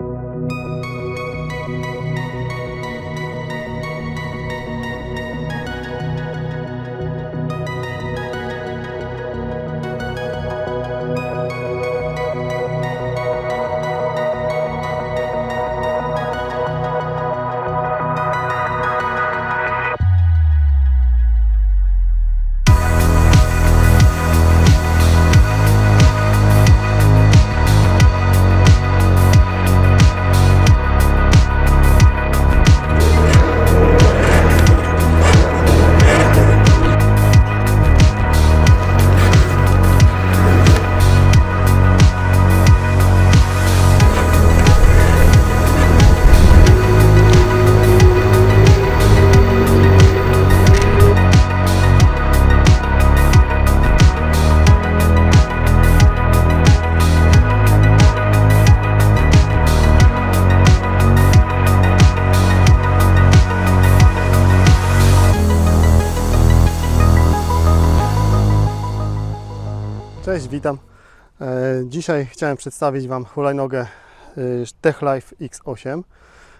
Música Cześć, witam. E, Dzisiaj chciałem przedstawić Wam hulajnogę e, TechLife X8.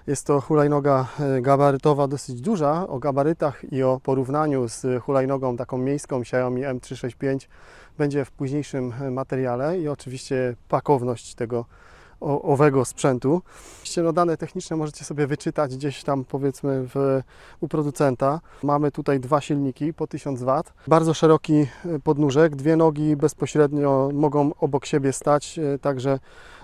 Jest to hulajnoga e, gabarytowa dosyć duża. O gabarytach i o porównaniu z hulajnogą taką miejską Xiaomi M365 będzie w późniejszym materiale i oczywiście pakowność tego owego sprzętu. Oczywiście no, dane techniczne możecie sobie wyczytać gdzieś tam powiedzmy w, u producenta. Mamy tutaj dwa silniki po 1000 W. Bardzo szeroki e, podnóżek, dwie nogi bezpośrednio mogą obok siebie stać, e, także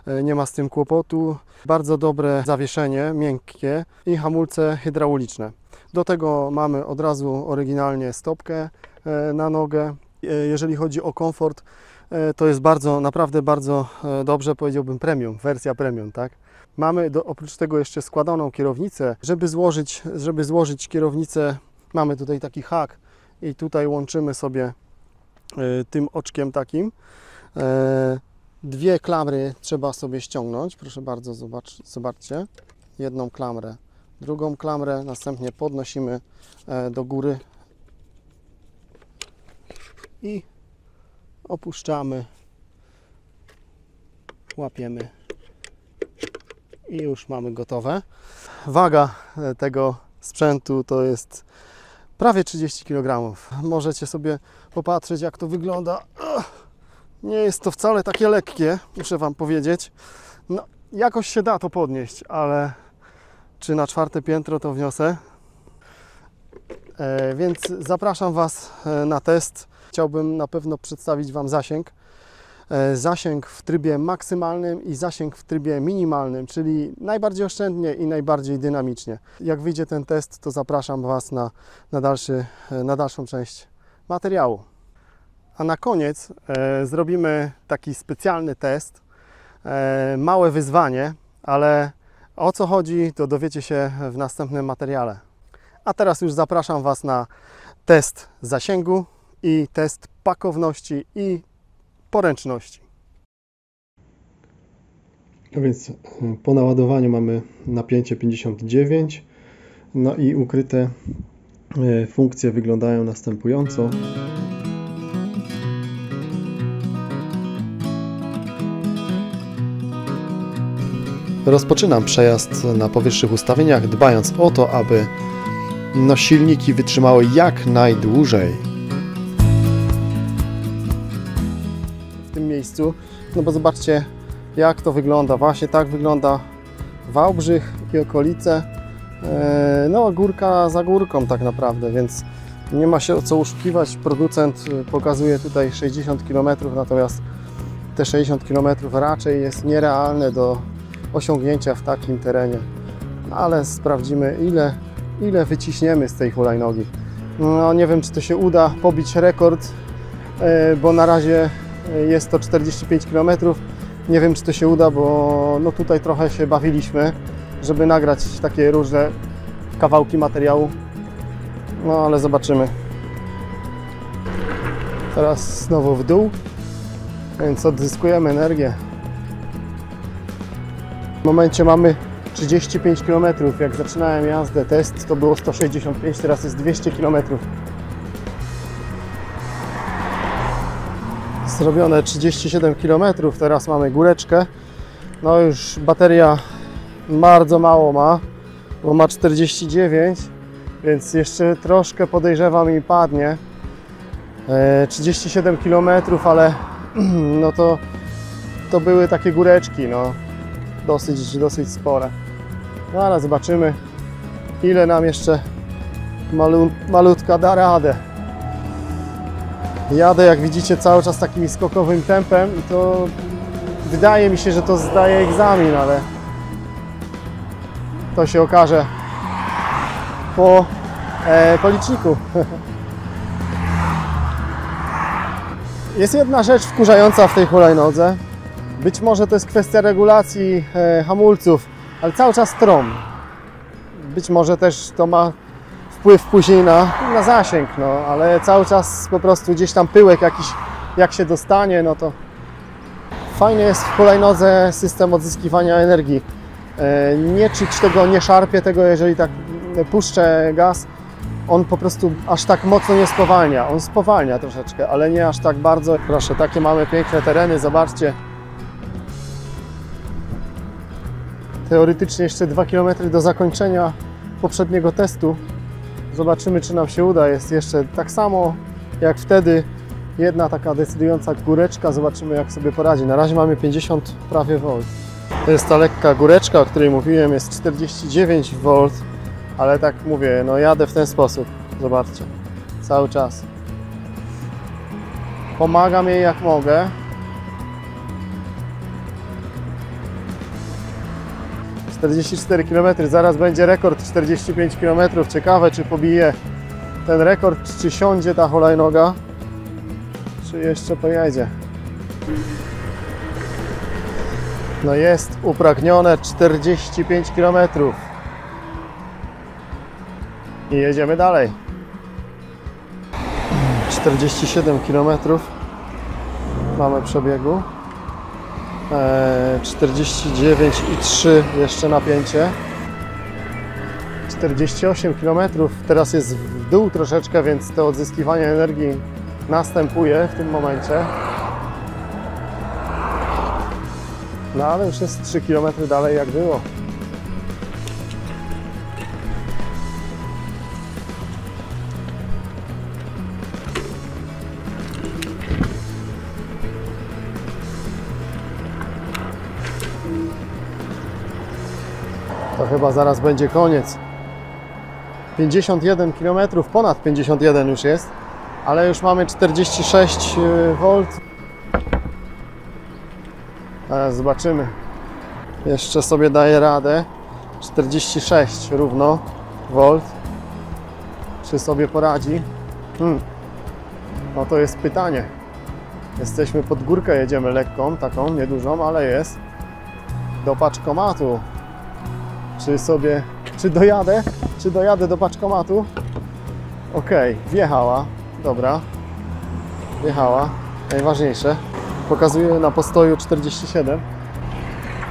e, nie ma z tym kłopotu. Bardzo dobre zawieszenie, miękkie i hamulce hydrauliczne. Do tego mamy od razu oryginalnie stopkę na nogę. Jeżeli chodzi o komfort, to jest bardzo, naprawdę bardzo e, dobrze, powiedziałbym premium, wersja premium, tak? Mamy do, oprócz tego jeszcze składaną kierownicę. Żeby złożyć, żeby złożyć kierownicę, mamy tutaj taki hak i tutaj łączymy sobie e, tym oczkiem takim. E, Dwie klamry trzeba sobie ściągnąć. Proszę bardzo, zobacz, zobaczcie. Jedną klamrę, drugą klamrę, następnie podnosimy e, do góry i opuszczamy, łapiemy i już mamy gotowe. Waga e, tego sprzętu to jest prawie 30 kg. Możecie sobie popatrzeć, jak to wygląda. Nie jest to wcale takie lekkie, muszę Wam powiedzieć. No, jakoś się da to podnieść, ale czy na czwarte piętro to wniosę. E, więc zapraszam Was e, na test. Chciałbym na pewno przedstawić Wam zasięg. E, Zasięg w trybie maksymalnym i zasięg w trybie minimalnym, czyli najbardziej oszczędnie i najbardziej dynamicznie. Jak wyjdzie ten test, to zapraszam Was na, na, dalszy, e, na dalszą część materiału. A na koniec e, zrobimy taki specjalny test, e, małe wyzwanie, ale o co chodzi, to dowiecie się w następnym materiale. A teraz już zapraszam Was na test zasięgu i test pakowności i poręczności. No więc y, po naładowaniu mamy napięcie 59, no i ukryte y, funkcje wyglądają następująco. Rozpoczynam przejazd na powyższych ustawieniach, dbając o to, aby no, silniki wytrzymały jak najdłużej. Miejscu, no bo zobaczcie jak to wygląda. Właśnie tak wygląda Wałbrzych i okolice. E, No górka za górką tak naprawdę, więc nie ma się co oszukiwać. Producent e, pokazuje tutaj 60 km, natomiast te 60 km raczej jest nierealne do osiągnięcia w takim terenie. Ale sprawdzimy ile, ile wyciśniemy z tej hulajnogi. No nie wiem czy to się uda pobić rekord, e, bo na razie jest to 45 km. Nie wiem, czy to się uda, bo no tutaj trochę się bawiliśmy, żeby nagrać takie różne kawałki materiału. No ale zobaczymy. Teraz znowu w dół, więc odzyskujemy energię. W momencie mamy 35 km. Jak zaczynałem jazdę, test to było 165, teraz jest 200 km. Zrobione 37 km, teraz mamy góreczkę. No już bateria bardzo mało ma, bo ma 49, więc jeszcze troszkę podejrzewam i padnie. E, 37 km, ale no to, to były takie góreczki, no dosyć, dosyć spore. No ale zobaczymy, ile nam jeszcze malu, malutka da radę. Jadę, jak widzicie, cały czas takim skokowym tempem i to wydaje mi się, że to zdaje egzamin, ale to się okaże po, e, po liczniku. Jest jedna rzecz wkurzająca w tej hulajnodze. Być może to jest kwestia regulacji e, hamulców, ale cały czas trom. Być może też to ma wpływ później na, na zasięg, no, ale cały czas po prostu gdzieś tam pyłek jakiś, jak się dostanie, no to fajny jest w hulajnodze system odzyskiwania energii. E, Nie czuć tego, nie szarpie tego, jeżeli tak puszczę gaz, on po prostu aż tak mocno nie spowalnia. On spowalnia troszeczkę, ale nie aż tak bardzo. Proszę, takie mamy piękne tereny, zobaczcie. Teoretycznie jeszcze 2 km do zakończenia poprzedniego testu. Zobaczymy, czy nam się uda. Jest jeszcze tak samo jak wtedy. Jedna taka decydująca góreczka. Zobaczymy, jak sobie poradzi. Na razie mamy 50 prawie V. To jest ta lekka góreczka, o której mówiłem. Jest 49 V, ale tak mówię, no jadę w ten sposób. Zobaczcie, cały czas. Pomagam jej jak mogę. ...44 km, zaraz będzie rekord 45 km. Ciekawe, czy pobije ten rekord, czy siądzie ta hulajnoga, czy jeszcze pojedzie. No jest upragnione 45 km. I jedziemy dalej. 47 km mamy przebiegu. Eee, 49,3 jeszcze napięcie. 48 km. Teraz jest w dół troszeczkę, więc to odzyskiwanie energii następuje w tym momencie. No ale już jest 3 km dalej jak było. Chyba zaraz będzie koniec. 51 km, ponad 51 już jest, ale już mamy 46 V. Teraz zobaczymy. Jeszcze sobie daję radę. 46 równo V. Czy sobie poradzi? Hmm. No to jest pytanie. Jesteśmy pod górkę, jedziemy lekką, taką, niedużą, ale jest. Do paczkomatu. Czy sobie, czy dojadę? Czy dojadę do paczkomatu? Ok, wjechała. Dobra. Wjechała. Najważniejsze. Pokazuje na postoju 47.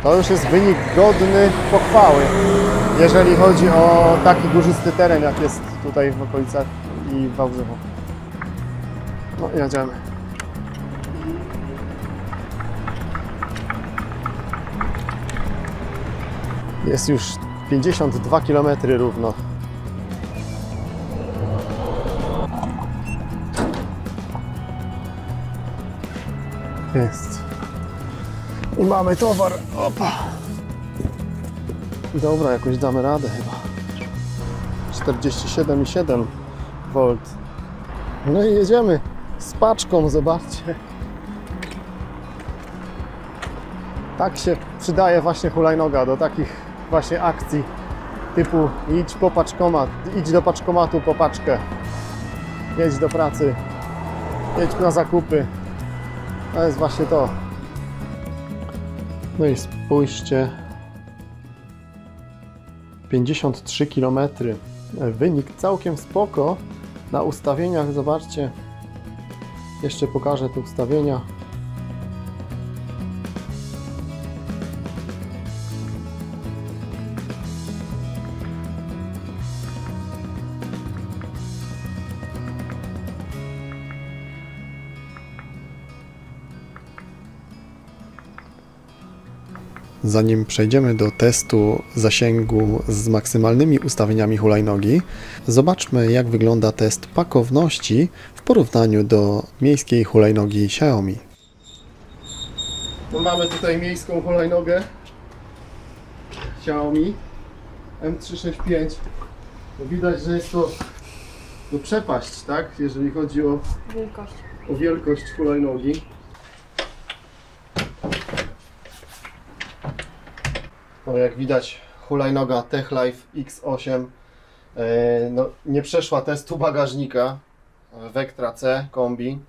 To już jest wynik godny pochwały, jeżeli chodzi o taki górzysty teren, jak jest tutaj w okolicach i w Wałbrzychu. No, jedziemy. Jest już 52 km równo. Jest. I mamy towar. Opa. Dobra, jakoś damy radę chyba. 47,7 V. No i jedziemy z paczką, zobaczcie. Tak się przydaje właśnie hulajnoga do takich właśnie akcji typu idź po paczkomat, idź do paczkomatu po paczkę, jedź do pracy, jedź na zakupy. To jest właśnie to. No i spójrzcie. 53 km. Wynik całkiem spoko. Na ustawieniach zobaczcie. Jeszcze pokażę te ustawienia. Zanim przejdziemy do testu zasięgu z maksymalnymi ustawieniami hulajnogi, zobaczmy jak wygląda test pakowności w porównaniu do miejskiej hulajnogi Xiaomi. No mamy tutaj miejską hulajnogę Xiaomi M365. No widać, że jest to no przepaść, tak? Jeżeli chodzi o, Wielkość. o wielkość hulajnogi. No jak widać hulajnoga TechLife X8 e, no, nie przeszła testu bagażnika e, Vectra C kombi.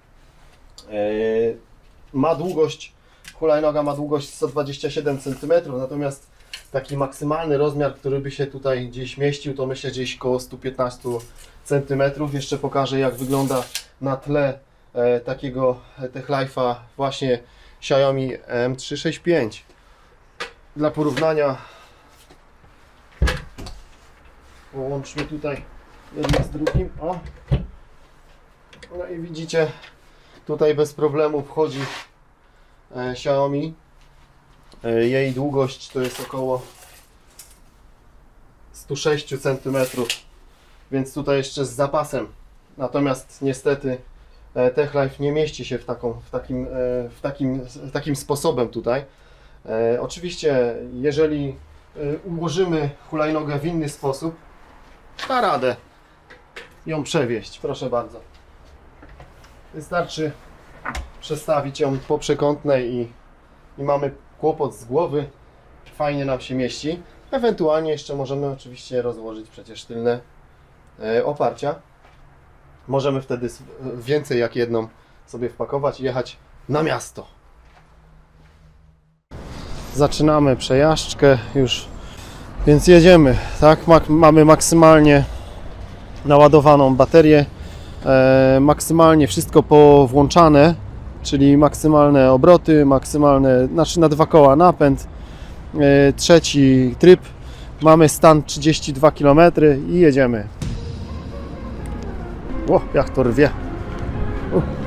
E, ma długość, hulajnoga ma długość 127 cm, natomiast taki maksymalny rozmiar, który by się tutaj gdzieś mieścił, to myślę gdzieś koło 115 cm. Jeszcze pokażę jak wygląda na tle takiego TechLife'a właśnie Xiaomi M365. Dla porównania połączmy tutaj jedno z drugim. O. No i widzicie, tutaj bez problemu wchodzi e, Xiaomi. E, jej długość to jest około 106 cm, więc tutaj jeszcze z zapasem. Natomiast niestety e, TechLife nie mieści się w, taką, w, takim, w, takim, w takim sposobem tutaj. E, oczywiście, jeżeli e, ułożymy hulajnogę w inny sposób, da radę ją przewieźć. Proszę bardzo. Wystarczy przestawić ją po przekątnej i, i mamy kłopot z głowy. Fajnie nam się mieści. Ewentualnie jeszcze możemy oczywiście rozłożyć przecież tylne e, oparcia. Możemy wtedy więcej jak jedną sobie wpakować i jechać na miasto. Zaczynamy przejażdżkę już, więc jedziemy, tak? Mamy maksymalnie naładowaną baterię, e, maksymalnie wszystko powłączane, czyli maksymalne obroty, maksymalne, znaczy na dwa koła napęd, e, trzeci tryb, mamy stan 32 km i jedziemy. O, jak to rwie. U.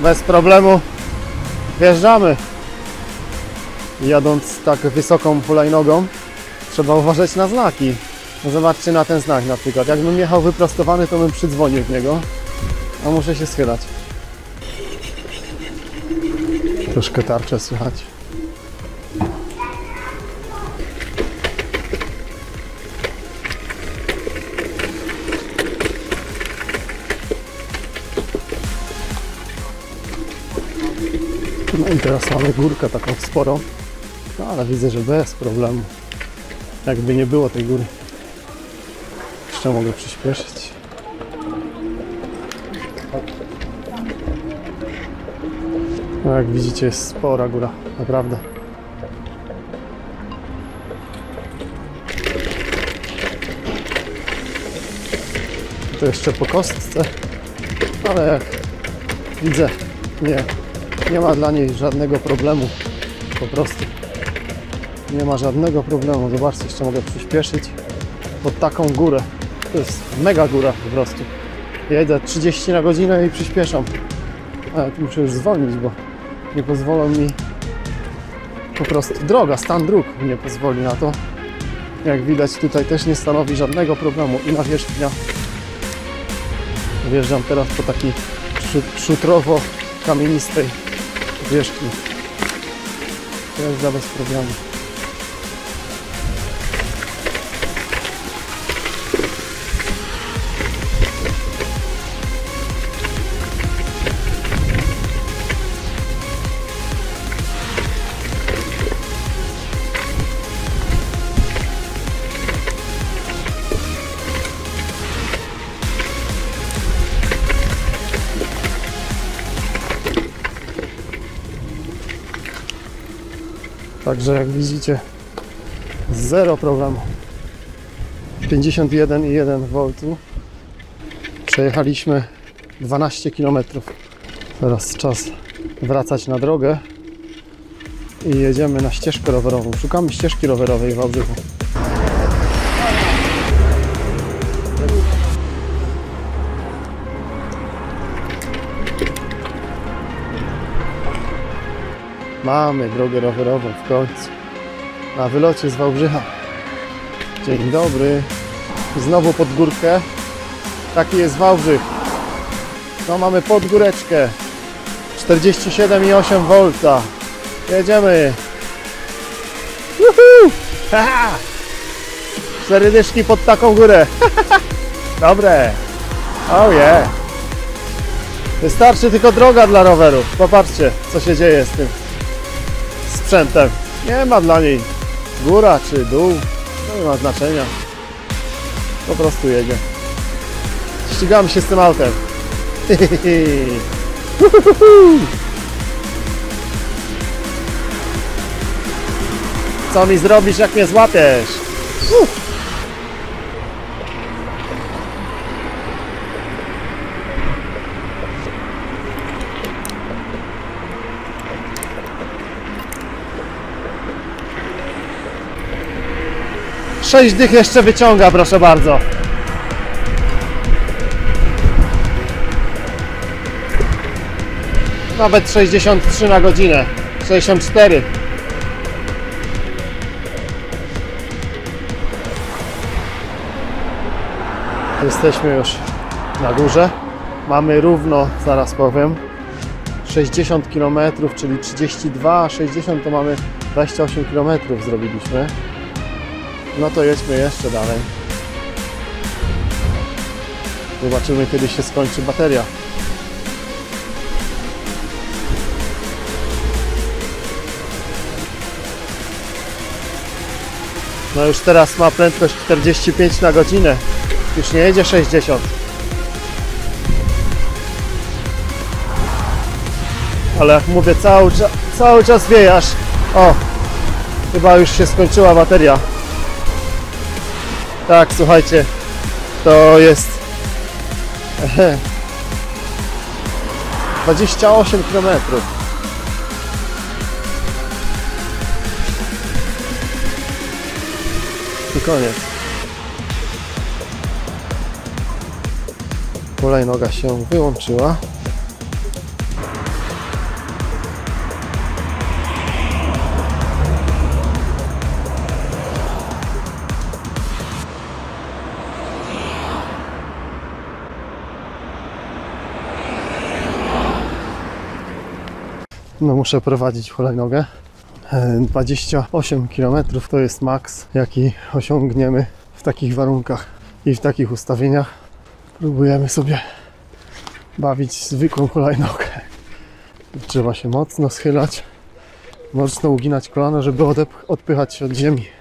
Bez problemu wjeżdżamy. Jadąc tak wysoką hulajnogą, trzeba uważać na znaki. No Zobaczcie na ten znak na przykład. Jakbym jechał wyprostowany, to bym przydzwonił w niego, a muszę się schylać. Troszkę tarczę słychać. No i teraz mamy górkę taką sporą, no ale widzę, że bez problemu. Jakby nie było tej góry. Jeszcze mogę przyspieszyć. No jak widzicie jest spora góra, naprawdę. To jeszcze po kostce, ale jak widzę, nie, nie ma dla niej żadnego problemu. Po prostu. Nie ma żadnego problemu. Zobaczcie, jeszcze mogę przyspieszyć pod taką górę. To jest mega góra po prostu. Jedę 30 na godzinę i przyspieszam. Ale tu muszę już zwolnić, bo nie pozwolą mi po prostu droga, stan dróg nie pozwoli na to. Jak widać tutaj też nie stanowi żadnego problemu i nawierzchnia. Wjeżdżam teraz po takiej szut- szutrowo-kamienistej wierzchni. Jazda bez problemu. Także jak widzicie, zero problemu. 51,1 V. Przejechaliśmy 12 km. Teraz czas wracać na drogę i jedziemy na ścieżkę rowerową. Szukamy ścieżki rowerowej w Wałbrzychu. Mamy drogę rowerową w końcu. Na wylocie z Wałbrzycha. Dzień dobry. Znowu pod górkę. Taki jest Wałbrzych. No mamy pod góreczkę. 47,8 V. Jedziemy. Haha! Cztery dyszki pod taką górę. Dobre. Oh yeah. Wystarczy tylko droga dla rowerów. Popatrzcie, co się dzieje z tym sprzętem. Nie ma dla niej góra czy dół, no nie ma znaczenia. Po prostu jedzie. Ścigamy się z tym autem. Co mi zrobisz, jak mnie złapiesz? 6 dych jeszcze wyciąga, proszę bardzo. Nawet 63 na godzinę. 64. Jesteśmy już na górze. Mamy równo, zaraz powiem, 60 km, czyli 32, a 60 to mamy 28 km zrobiliśmy. No to jedźmy jeszcze dalej. Zobaczymy kiedy się skończy bateria. No już teraz ma prędkość 45 na godzinę. Już nie jedzie 60. Ale jak mówię, cały, cały czas wiejasz. O, chyba już się skończyła bateria. Tak, słuchajcie, to jest ehe, 28 km. I koniec. Hulajnoga się wyłączyła. No muszę prowadzić hulajnogę. E, 28 km to jest maks, jaki osiągniemy w takich warunkach i w takich ustawieniach. Próbujemy sobie bawić zwykłą hulajnogę. Trzeba się mocno schylać, mocno uginać kolana, żeby odep- odpychać się od ziemi.